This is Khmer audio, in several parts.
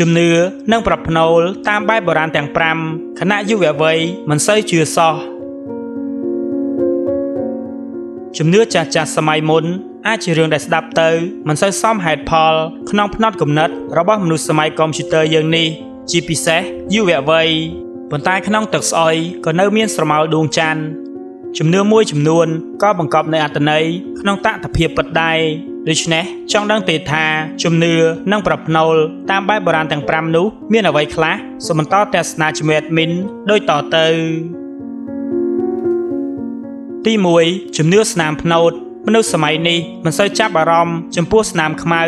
ជំនឿនិងប្រផ្នូលតាមបែបបុរាណទាំង5គណៈយុវវ័យមិនសូវជឿសោះជំនឿចាស់ចាស់សម័យមុនអាចជារឿងដែលស្ដាប់ទៅមិនសូវសមហេតុផលក្នុងផ្នត់គំនិតរបស់មនុស្សសម័យកុំព្យូទ័រយើងនេះជាពិសេសយុវវ័យប៉ុន្តែក្នុងទឹកស្អុយក៏នៅមានស្រមោលដួងច័ន្ទជំនឿមួយចំនួនក៏បង្កប់នៅអត្តន័យក្នុងតថភាពពិតដែរ ដូច្នេះចង់ដឹងទេថាជំនឿនិងប្រផ្នូលតាមបែបបុរាណទាំង5នោះមានអ្វីខ្លះសូមបន្តទស្សនាជាមួយ admin ដូចតទៅទី1ជំនឿស្នាមភ្នោតមនុស្សសម័យនេះមិនសូវចាប់អារម្មណ៍ចំពោះស្នាមខ្មៅ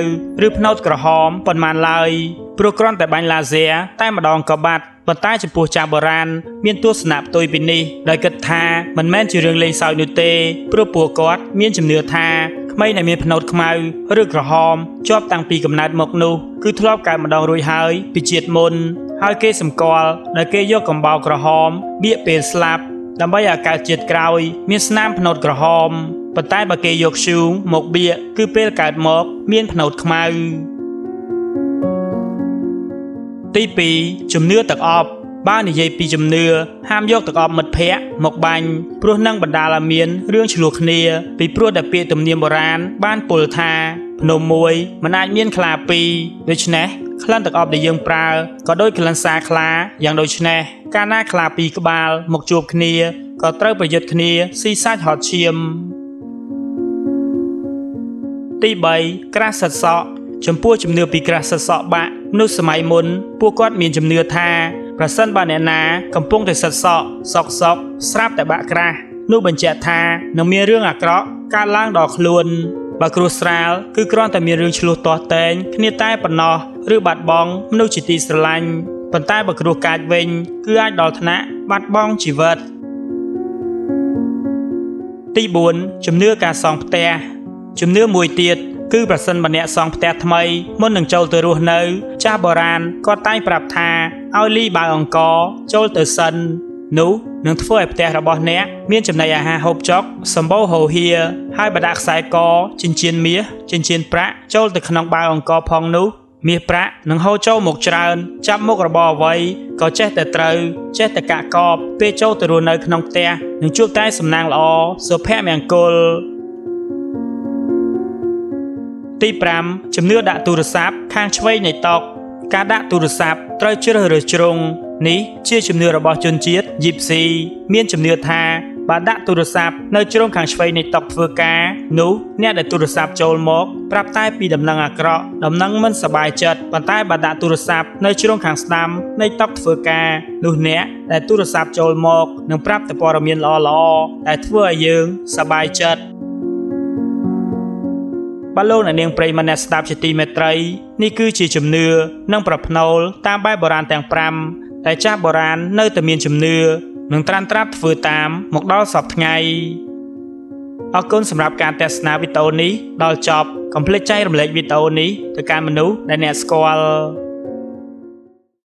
ឬភ្នោតក្រហមប៉ុន្មានឡើយព្រោះគ្រាន់តែបាញ់ឡាស៊ែរតែម្ដងក៏បាត់ប៉ុន្តែចំពោះចាស់បុរាណមានទស្សនៈផ្ទុយពីនេះដោយគិតថាមិនមែនជារឿងលេងសើចនោះទេព្រោះពួកគាត់មានជំនឿថា ក្មេងដែលមានភ្នោតខ្មៅឬក្រហមជាប់តាំងពីកំណើតមកនោះគឺធ្លាប់កើតម្ដងរួចហើយពីជាតិមុនហើយគេសម្គាល់ដោយគេយកកំបោរក្រហមបៀកពេលស្លាប់ដើម្បីឲ្យកើតជាតិក្រោយ មានស្នាមភ្នោតក្រហមប៉ុន្តែបើគេយកឈូងមកបៀកគឺពេលកើតមក មានភ្នោតខ្មៅទី2ជំនឿទឹកអប់ បើនិយាយពីជំនឿហាមយកទឹកអប់មិត្តភ័ក្តិមកបាញ់ព្រោះនឹងបណ្ដាលឲ្យមានរឿងឆ្លោះគ្នា ពីព្រោះតែពាក្យទំនៀមបុរាណបានពោលថាភ្នំមួយមិនអាចមានខ្លាពីរដូច្នេះក្លិនទឹកអប់ដែលយើងប្រើក៏ដូចក្លិនសាខ្លាយ៉ាងដូចនេះកាលណាខ្លាពីរក្បាលមកជួបគ្នាក៏ត្រូវប្រយុទ្ធគ្នាស៊ីសាច់ហត់ឈាមទី3ក្រាស់សិតសក់ចំពោះជំនឿពីក្រាស់សិតសក់បាក់មនុស្សសម័យមុនពួកគាត់មានជំនឿថា ប្រសិនបើអ្នកណាកំពុងតែសិតសក់សក់សក់ស្រាប់តែបាក់ក្រាស់នោះបញ្ជាក់ថានឹងមានរឿងអាក្រក់កើតឡើងដល់ខ្លួនបើគ្រោះស្រាលគឺគ្រាន់តែមានរឿងឆ្លោះទាស់តែងគ្នាតែប៉ុណ្ណោះឬបាត់បង់មនុស្សជាទីស្រឡាញ់ប៉ុន្តែបើគ្រោះកាចវិញ គឺអាចដល់ថ្នាក់បាត់បង់ជីវិតទី4ជំនឿការសង់ផ្ទះជំនឿមួយទៀត គឺប្រសិនបើអ្នកសង់ផ្ទះថ្មីមុននឹងចូលទៅរស់នៅ ចាស់បុរាណគាត់តែងប្រាប់ថាឲ្យលីបាវអង្គចូលទៅសិននោះនឹងធ្វើឲ្យផ្ទះរបស់អ្នកមានចំណីអាហារហូបចុកសម្បូរហូរហៀហើយបដាក់ខ្សែកចិញ្ចៀនមាសចិញ្ចៀនប្រាក់ចូលទៅក្នុងបាវអង្គផងនោះមាសប្រាក់នឹងហូរចូលមកច្រើនចាប់មុខរបរអ្វីក៏ចេះតែត្រូវចេះតែកាក់កបពេលចូលទៅរស់នៅក្នុងផ្ទះនឹងជួបតែសំណាងល្អសុភមង្គល ទី5ជំនឿដាក់ទូរស័ព្ទខាងឆ្វេងនៃតុការដាក់ទូរស័ព្ទត្រូវជ្រើសរើសជ្រុងនេះជាជំនឿរបស់ជនជាតិយីបស៊ីមានជំនឿថាបើដាក់ទូរស័ព្ទនៅជ្រុងខាងឆ្វេងនៃតុធ្វើការនោះអ្នកដែលទូរស័ព្ទចូលមកប្រាប់តែពីដំណឹងអាក្រក់ដំណឹងមិនសប្បាយចិត្តប៉ុន្តែបើដាក់ទូរស័ព្ទនៅជ្រុងខាងស្ដាំនៃតុធ្វើការនោះអ្នកដែលទូរស័ព្ទចូលមកនឹងប្រាប់តែព័ត៌មានល្អៗដែលធ្វើឲ្យយើងសប្បាយចិត្ត បើលោកអ្នកនាងប្រិយមិត្តអ្នកស្ដាប់ជាទីមេត្រីនេះគឺជាជំនឿនិងប្រផ្នូលតាមបែបបុរាណទាំង5ដែលចាស់បុរាណនៅតែមានជំនឿនិងត្រាន់ត្រាប់ធ្វើតាមមកដល់សពថ្ងៃអរគុណសម្រាប់ការទស្សនាវីដេអូនេះដល់ចប់កុំភ្លេចចែករំលែកវីដេអូនេះទៅកាន់មនុស្សដែលអ្នកស្គាល់